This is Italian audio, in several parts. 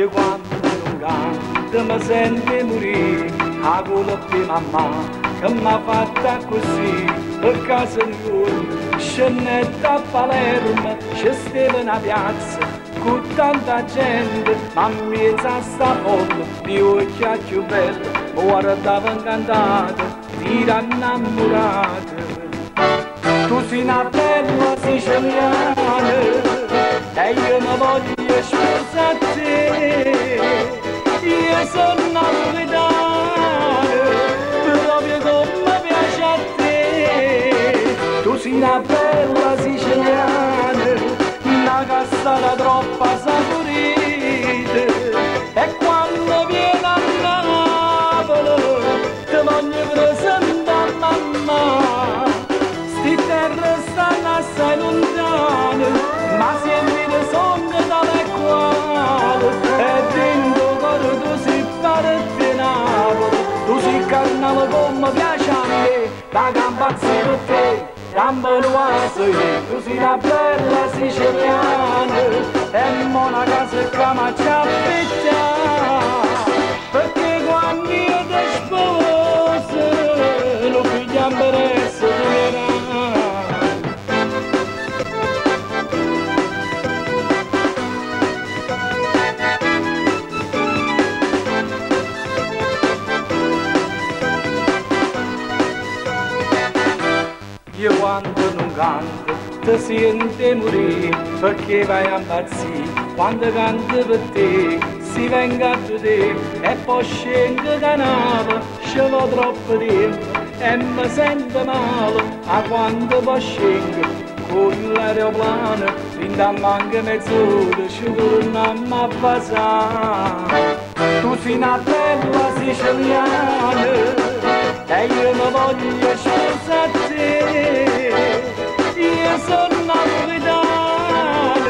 የጓምሩጋ ተመሰን ቤሙሪ አጉለብ ማማ ከማፋታ ኩሲ በካሰንዩን ሸነጣ ፓለርመ ሸስቴለና ቢያትስ ኩታንታ ጀንድ ማሜታ ሳሆን ዲዎቻችሁ በል መዋረታ በንቃንዳት ዲዳና ሙራት ቱሲና በል ወሲሸኛል ተየመቦድ con tanta gente, ma in mezzo a sta folla, di occhi più belli, mi guardava incantata, tira innamorata. Tu sei una bella siciliana, io mi voglio sposare, io sono napoletana, proprio come piace a te. Tu sei una bella siciliana, una cassata troppo saporita, e quando viene a Napoli, ti voglio presentare cum îmi place a mie Dacă am bag sirute, am Tu-ți la plălă, si și piană Em mon acasă, cam acea pe Io quando non canto ti sento morire perché vai a impazzire. Quando canto per te si venga a te e poi scendo da nave scevo troppo tempo e mi sento male. A quando poi scendo con l'aeroplano fin da manca mezz'ora ci torniamo a passare. Tu sei una bella siciliana أيما ضج شوستي يا صرنا الغدال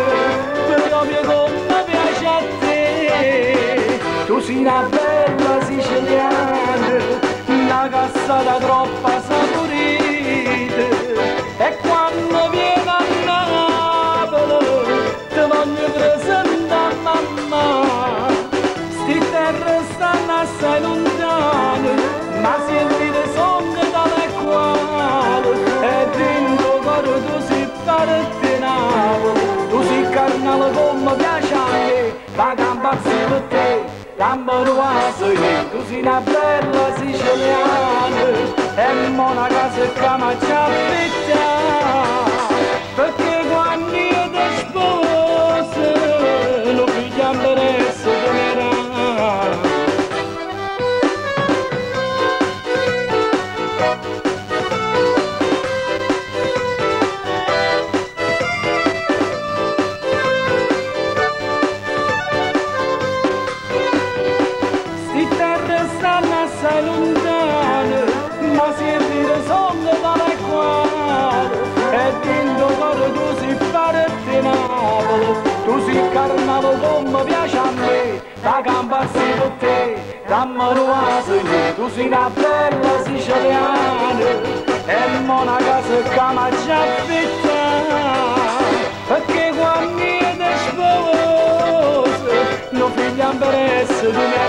بالأبيض ما بيعشتي Tu sei una bella siciliana, una cassata troppo saporita, e quando vieni a Napoli ti voglio presentare a mamma, sti terre stanno assai lontane. Yağlı bomba şahane Bagam bak sivutte Lambonu asöye Kuzina bella si şeliane Hem ona gazı kama çapita Dammelo asili, tu sei una bella siciliana E monaca se chiama Giaffetta Perché quando mi è despose Non figliamo per essere